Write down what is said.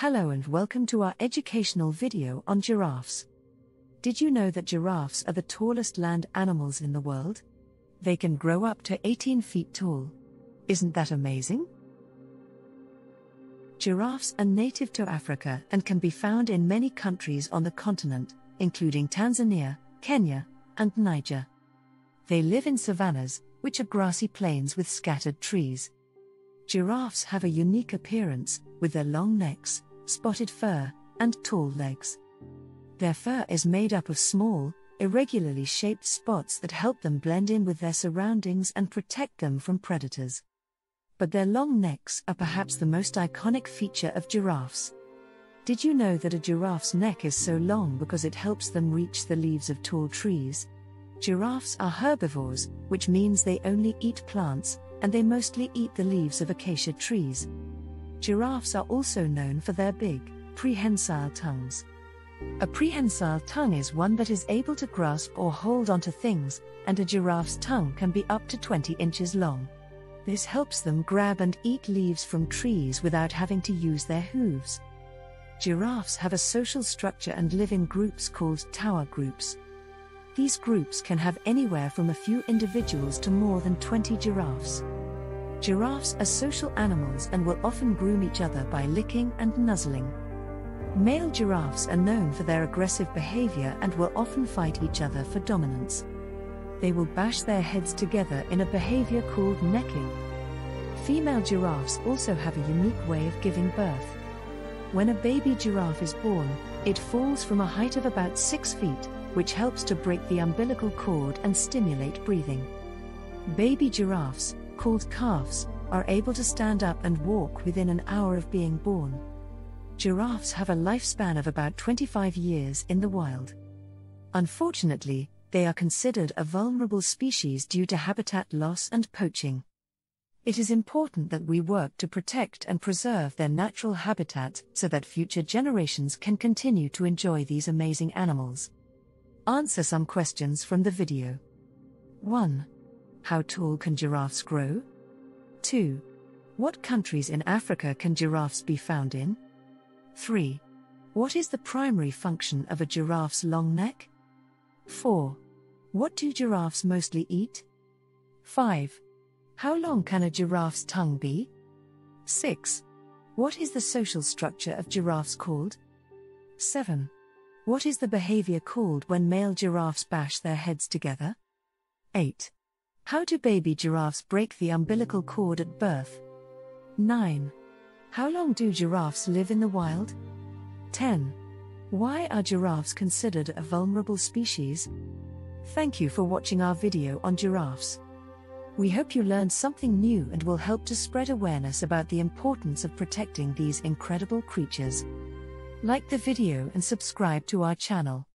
Hello and welcome to our educational video on giraffes. Did you know that giraffes are the tallest land animals in the world? They can grow up to 18 feet tall. Isn't that amazing? Giraffes are native to Africa and can be found in many countries on the continent, including Tanzania, Kenya, and Niger. They live in savannas, which are grassy plains with scattered trees. Giraffes have a unique appearance, with their long necks, spotted fur, and tall legs. Their fur is made up of small, irregularly shaped spots that help them blend in with their surroundings and protect them from predators. But their long necks are perhaps the most iconic feature of giraffes. Did you know that a giraffe's neck is so long because it helps them reach the leaves of tall trees? Giraffes are herbivores, which means they only eat plants, and they mostly eat the leaves of acacia trees. Giraffes are also known for their big, prehensile tongues. A prehensile tongue is one that is able to grasp or hold onto things, and a giraffe's tongue can be up to 20 inches long. This helps them grab and eat leaves from trees without having to use their hooves. Giraffes have a social structure and live in groups called tower groups. These groups can have anywhere from a few individuals to more than 20 giraffes. Giraffes are social animals and will often groom each other by licking and nuzzling. Male giraffes are known for their aggressive behavior and will often fight each other for dominance. They will bash their heads together in a behavior called necking. Female giraffes also have a unique way of giving birth. When a baby giraffe is born, it falls from a height of about 6 feet, which helps to break the umbilical cord and stimulate breathing. Baby giraffes, called calves, are able to stand up and walk within an hour of being born. Giraffes have a lifespan of about 25 years in the wild. Unfortunately, they are considered a vulnerable species due to habitat loss and poaching. It is important that we work to protect and preserve their natural habitat so that future generations can continue to enjoy these amazing animals. Answer some questions from the video. 1. How tall can giraffes grow? 2. What countries in Africa can giraffes be found in? 3. What is the primary function of a giraffe's long neck? 4. What do giraffes mostly eat? 5. How long can a giraffe's tongue be? 6. What is the social structure of giraffes called? 7. What is the behavior called when male giraffes bash their heads together? 8. How do baby giraffes break the umbilical cord at birth? 9. How long do giraffes live in the wild? 10. Why are giraffes considered a vulnerable species? Thank you for watching our video on giraffes. We hope you learned something new and will help to spread awareness about the importance of protecting these incredible creatures. Like the video and subscribe to our channel.